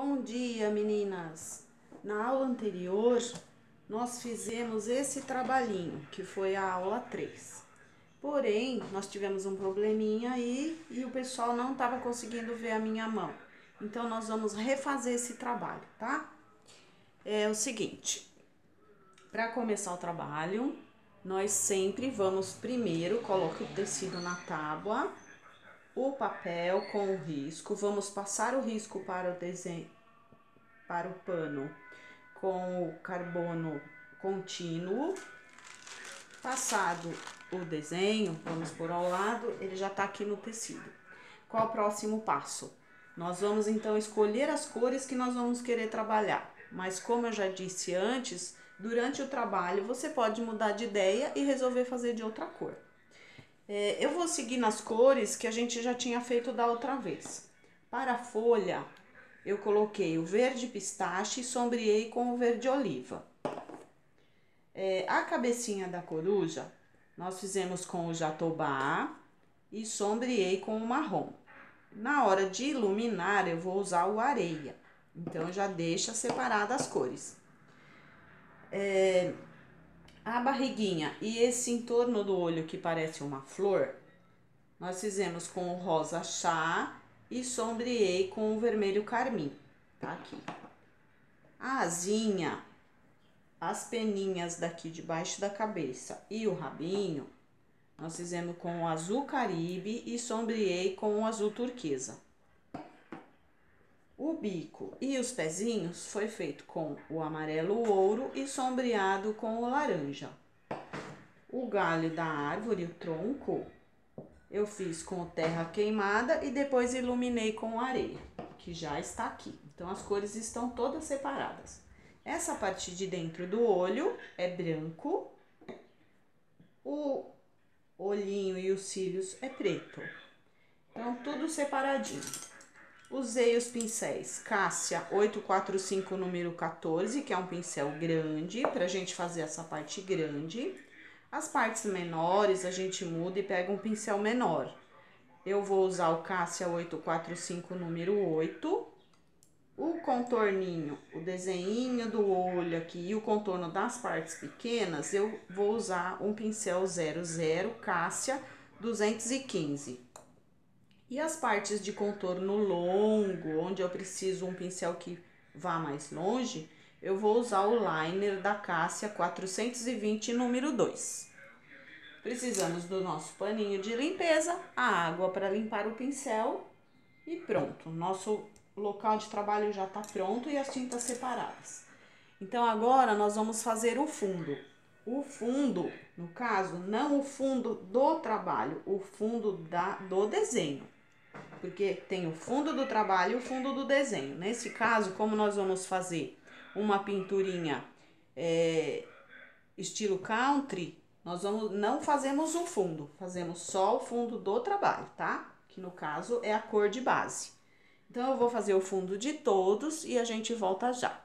Bom dia, meninas! Na aula anterior, nós fizemos esse trabalhinho, que foi a aula 3. Porém, nós tivemos um probleminha aí e o pessoal não estava conseguindo ver a minha mão. Então, nós vamos refazer esse trabalho, tá? É o seguinte, para começar o trabalho, nós sempre vamos primeiro colocar o tecido na tábua o papel com o risco, vamos passar o risco para o desenho, para o pano com o carbono contínuo. Passado o desenho, vamos por ao lado, ele já está aqui no tecido. Qual o próximo passo? Nós vamos então escolher as cores que nós vamos querer trabalhar. Mas como eu já disse antes, durante o trabalho você pode mudar de ideia e resolver fazer de outra cor. É, eu vou seguir nas cores que a gente já tinha feito da outra vez. Para a folha, eu coloquei o verde pistache e sombreei com o verde oliva. É, a cabecinha da coruja, nós fizemos com o jatobá e sombreei com o marrom. Na hora de iluminar, eu vou usar o areia. Então, já deixa separadas as cores. É, a barriguinha e esse entorno do olho que parece uma flor, nós fizemos com o rosa chá e sombreei com o vermelho carmim, tá aqui. A asinha, as peninhas daqui debaixo da cabeça e o rabinho, nós fizemos com o azul caribe e sombreei com o azul turquesa. O bico e os pezinhos foi feito com o amarelo ouro e sombreado com o laranja. O galho da árvore, o tronco, eu fiz com terra queimada e depois iluminei com areia, que já está aqui. Então, as cores estão todas separadas. Essa parte de dentro do olho é branco, o olhinho e os cílios é preto. Então, tudo separadinho. Usei os pincéis Cássia 845 número 14, que é um pincel grande, pra gente fazer essa parte grande. As partes menores a gente muda e pega um pincel menor. Eu vou usar o Cássia 845 número 8. O contorninho, o desenho do olho aqui e o contorno das partes pequenas, eu vou usar um pincel 00 Cássia 215. E as partes de contorno longo, onde eu preciso um pincel que vá mais longe, eu vou usar o liner da Cássia 420 número 2. Precisamos do nosso paninho de limpeza, a água para limpar o pincel e pronto. Nosso local de trabalho já está pronto e as tintas separadas. Então, agora nós vamos fazer o fundo. O fundo, no caso, não o fundo do trabalho, o fundo da, do desenho porque tem o fundo do trabalho e o fundo do desenho. Nesse caso, como nós vamos fazer uma pinturinha é, estilo country, nós vamos, não fazemos o fundo, fazemos só o fundo do trabalho, tá? Que no caso é a cor de base. Então, eu vou fazer o fundo de todos e a gente volta já.